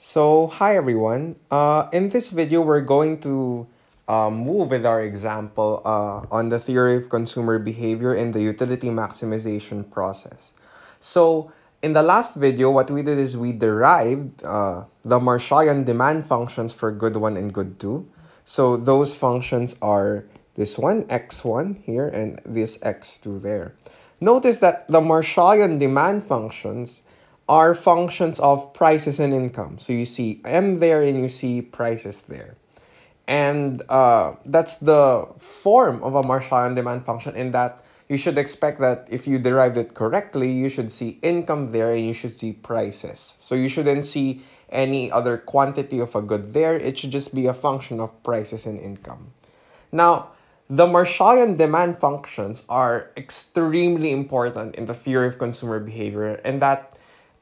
So, hi everyone. Uh, in this video, we're going to um, move with our example uh, on the theory of consumer behavior in the utility maximization process. So, in the last video, what we did is we derived uh, the Marshallian demand functions for good 1 and good 2. So, those functions are this one, x1 here, and this x2 there. Notice that the Marshallian demand functions are functions of prices and income. So you see M there and you see prices there. And uh, that's the form of a Marshallian demand function in that you should expect that if you derived it correctly, you should see income there and you should see prices. So you shouldn't see any other quantity of a good there. It should just be a function of prices and income. Now, the Marshallian demand functions are extremely important in the theory of consumer behavior and that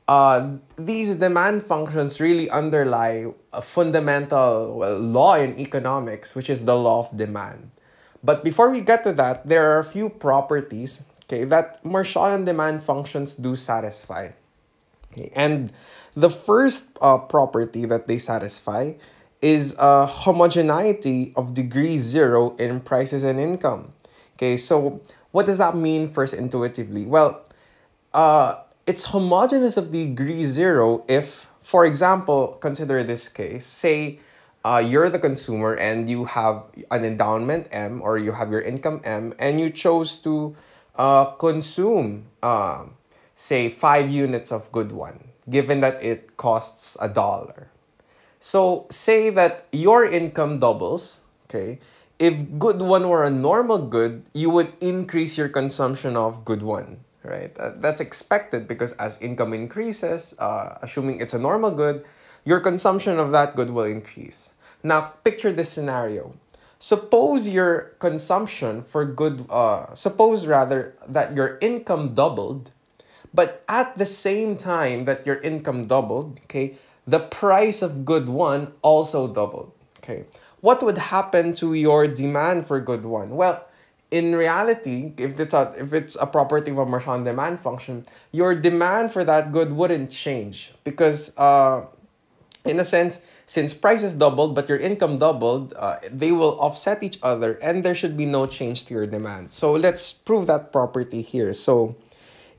uh, these demand functions really underlie a fundamental law in economics, which is the law of demand. But before we get to that, there are a few properties okay, that Marshallian demand functions do satisfy. Okay, and the first uh, property that they satisfy is a homogeneity of degree zero in prices and income. Okay, so what does that mean first intuitively? Well, uh, it's homogeneous of degree zero if, for example, consider this case. Say uh, you're the consumer and you have an endowment M or you have your income M and you chose to uh, consume, uh, say, five units of good one, given that it costs a dollar. So say that your income doubles, okay? If good one were a normal good, you would increase your consumption of good one right? Uh, that's expected because as income increases, uh, assuming it's a normal good, your consumption of that good will increase. Now, picture this scenario. Suppose your consumption for good, uh, suppose rather that your income doubled, but at the same time that your income doubled, okay, the price of good one also doubled, okay. What would happen to your demand for good one? Well, in reality, if it's a if it's a property of a Marshallian demand function, your demand for that good wouldn't change because uh, in a sense, since prices doubled but your income doubled, uh, they will offset each other and there should be no change to your demand. So let's prove that property here. So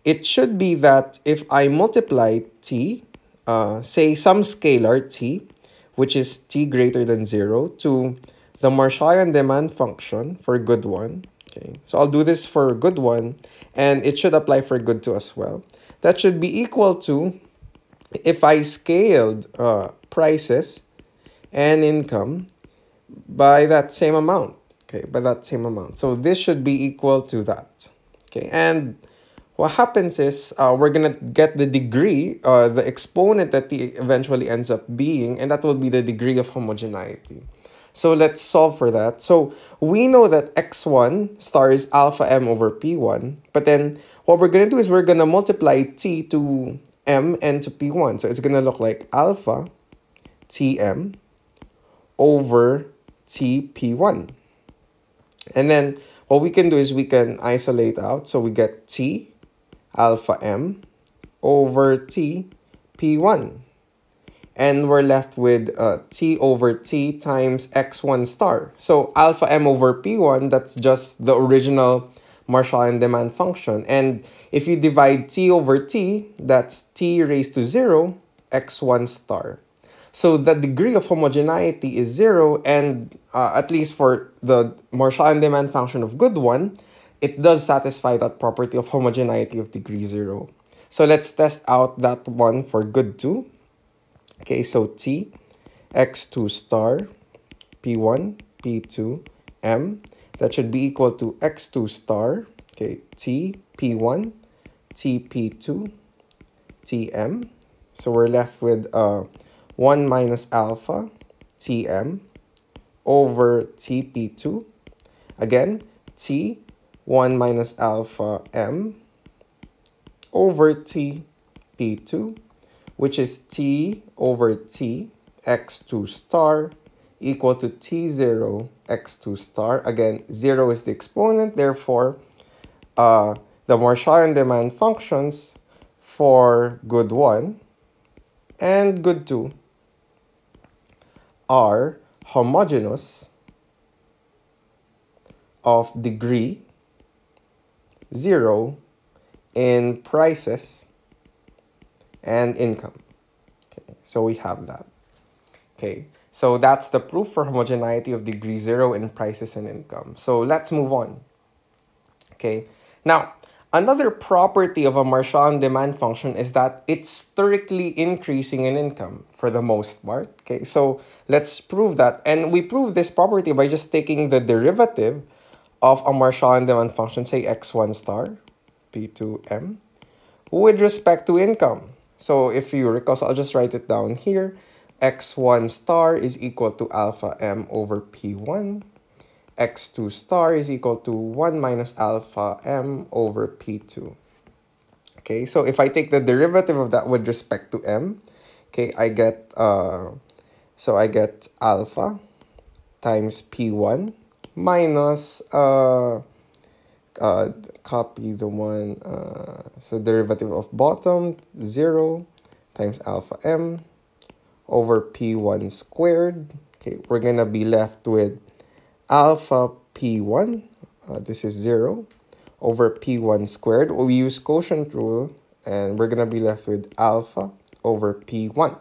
it should be that if I multiply t, uh, say some scalar t, which is t greater than 0, to the Marshallian demand function for good one, Okay, so I'll do this for good one, and it should apply for good two as well. That should be equal to, if I scaled uh, prices and income by that same amount, okay, by that same amount. So this should be equal to that, okay, and what happens is uh, we're going to get the degree, uh, the exponent that t eventually ends up being, and that will be the degree of homogeneity. So let's solve for that. So we know that x1 star is alpha m over p1. But then what we're going to do is we're going to multiply t to m and to p1. So it's going to look like alpha tm over tp1. And then what we can do is we can isolate out. So we get t alpha m over t p1 and we're left with uh, t over t times x1 star. So alpha m over p1, that's just the original Marshallian demand function. And if you divide t over t, that's t raised to 0, x1 star. So the degree of homogeneity is 0, and uh, at least for the Marshallian demand function of good one, it does satisfy that property of homogeneity of degree 0. So let's test out that one for good 2. Okay, so T, x2 star, P1, P2, M. That should be equal to x2 star, okay, T, P1, T, P2, Tm. So we're left with uh, 1 minus alpha, Tm, over Tp2. Again, T, 1 minus alpha m over Tp2 which is t over t x2 star equal to t0 x2 star. Again, 0 is the exponent, therefore, uh, the Marshallian demand functions for good 1 and good 2 are homogeneous of degree 0 in prices and income. Okay, so we have that. Okay, so that's the proof for homogeneity of degree 0 in prices and income. So let's move on. Okay, now another property of a Marshall demand function is that it's strictly increasing in income for the most part. Okay, so let's prove that. And we prove this property by just taking the derivative of a Marshall demand function, say x1 star, p2m, with respect to income. So if you recall, so I'll just write it down here. x1 star is equal to alpha m over p1 x2 star is equal to 1 minus alpha m over p2. Okay, so if I take the derivative of that with respect to m, okay, I get, uh, so I get alpha times p1 minus, uh, uh, copy the one, uh, so derivative of bottom, 0 times alpha m over p1 squared. Okay, we're going to be left with alpha p1, uh, this is 0, over p1 squared. We use quotient rule, and we're going to be left with alpha over p1.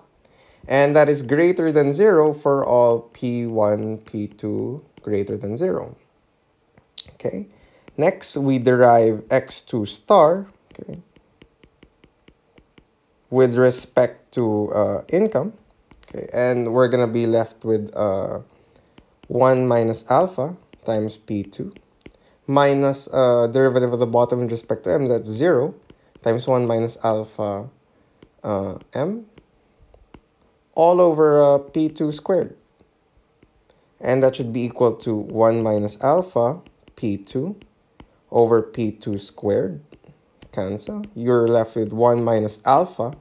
And that is greater than 0 for all p1, p2 greater than 0. Okay. Next, we derive x2 star, okay, with respect to uh, income. Okay, and we're going to be left with uh, 1 minus alpha times p2 minus uh, derivative of the bottom with respect to m, that's 0, times 1 minus alpha uh, m, all over uh, p2 squared. And that should be equal to 1 minus alpha p2 over p2 squared. Cancel. You're left with 1 minus alpha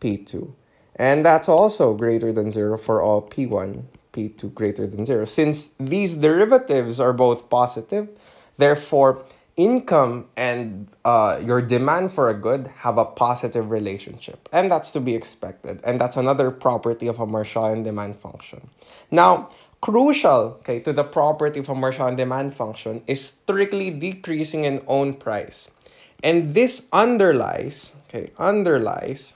p2. And that's also greater than 0 for all p1 p2 greater than 0. Since these derivatives are both positive, therefore income and uh, your demand for a good have a positive relationship. And that's to be expected. And that's another property of a Marshallian demand function. Now, crucial okay, to the property of a Marshallian demand function is strictly decreasing in own price. And this underlies, okay, underlies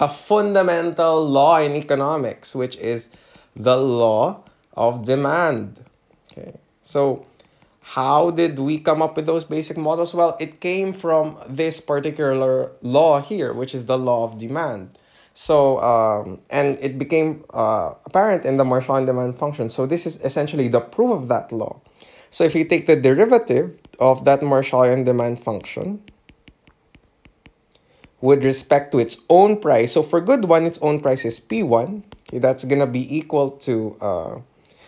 a fundamental law in economics, which is the law of demand. Okay, so how did we come up with those basic models? Well, it came from this particular law here, which is the law of demand. So, um, and it became uh, apparent in the Marshall Marshallian demand function. So this is essentially the proof of that law. So if you take the derivative of that Marshallian demand function with respect to its own price, so for good one, its own price is P1, Okay, that's gonna be equal to, uh,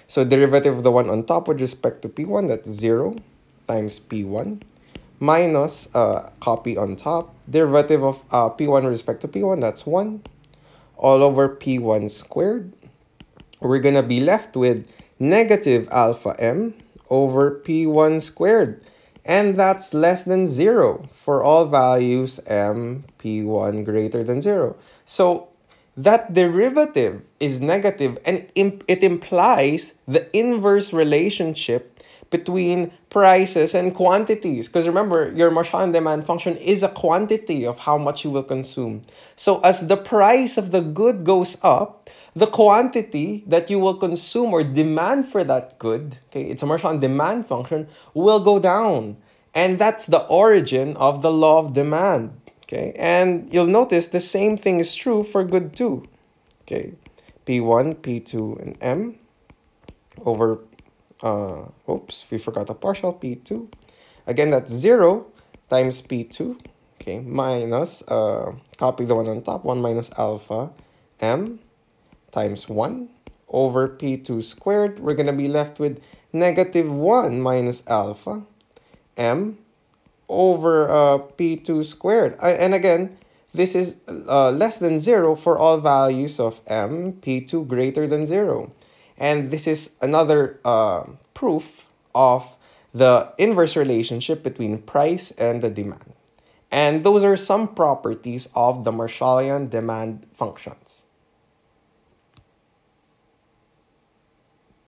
so derivative of the one on top with respect to P1, that's 0 times P1 minus uh, copy on top. Derivative of uh, P1 with respect to P1, that's 1 all over P1 squared. We're gonna be left with negative alpha m over P1 squared. And that's less than 0 for all values m P1 greater than 0. So that derivative is negative and it implies the inverse relationship between prices and quantities. Because remember, your Marshall demand function is a quantity of how much you will consume. So as the price of the good goes up, the quantity that you will consume or demand for that good, okay, it's a Marshall demand function, will go down. And that's the origin of the law of demand. Okay, and you'll notice the same thing is true for good too. Okay, P1, P2, and M over, uh, oops, we forgot the partial P2. Again, that's 0 times P2, okay, minus, uh, copy the one on top, 1 minus alpha M times 1 over P2 squared. We're going to be left with negative 1 minus alpha M over uh, p2 squared. Uh, and again, this is uh, less than 0 for all values of m, p2 greater than 0. And this is another uh, proof of the inverse relationship between price and the demand. And those are some properties of the Marshallian demand functions.